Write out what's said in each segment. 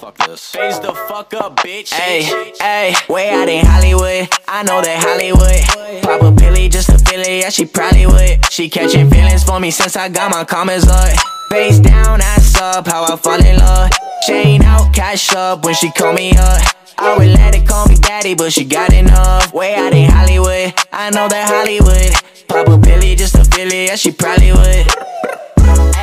Fuck this. Face the fuck up, bitch. Hey, hey, way out in Hollywood. I know that Hollywood. Pop a pilly just to feel it, yeah, she probably would. She catching feelings for me since I got my comments up. Face down, ass up, how I fall in love. Chain out, cash up when she call me up. I would let it call me daddy, but she got enough. Way out in Hollywood, I know that Hollywood. Pop a pilly just to feel it, yeah, she probably would.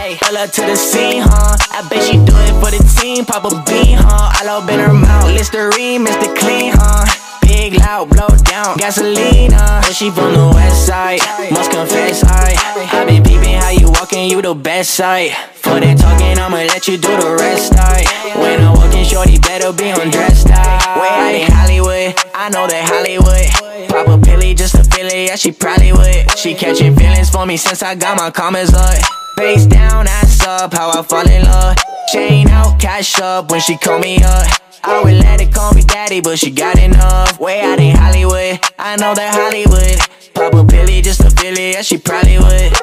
Hey, up to the scene, huh? I bet she do it for the team. Pop a bean, huh? All up in her mouth, Listerine, Mr. Clean, huh? Big loud, blow down, gasoline, uh. But she from the west side, must confess, I. I been peeping how you walking, you the best side. For that talking, I'ma let you do the rest, I. When I'm walking, shorty better be undressed, I. Way out in Hollywood, I know that Hollywood. Pop a pilly just to feel it, yeah, she probably would. She catching feelings for me since I got my comments up. Face down, ass up, how I fall in love. Chain out, cash up when she call me up. I would let it call me daddy, but she got enough. Way out in Hollywood, I know that Hollywood. Pop a pilly just to feel yeah, she probably would.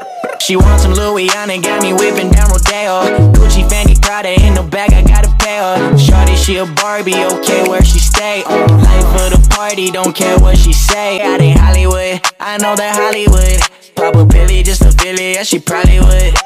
She wants some Louisiana, got me whipping down Rodeo. Gucci, Fendi, Prada in the bag, I gotta pay her. Shorty, she a Barbie, okay, where she stay. Uh, life of the party, don't care what she say. Out in Hollywood, I know that Hollywood. Pop a pilly just to feel yeah, she probably would.